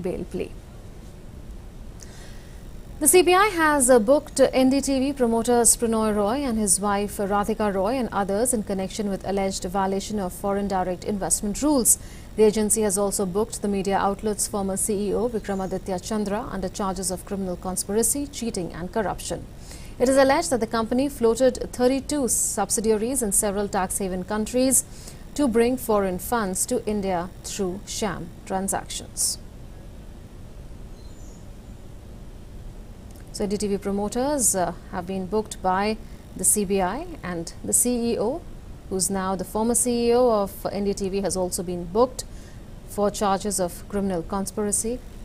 bail plea. The CBI has uh, booked NDTV promoters Prannoy Roy and his wife Radhika Roy and others in connection with alleged violation of foreign direct investment rules. The agency has also booked the media outlet's former CEO Vikramaditya Chandra under charges of criminal conspiracy, cheating and corruption. It is alleged that the company floated 32 subsidiaries in several tax haven countries to bring foreign funds to India through sham transactions. So NDTV promoters uh, have been booked by the CBI and the CEO, who's now the former CEO of NDTV, has also been booked for charges of criminal conspiracy,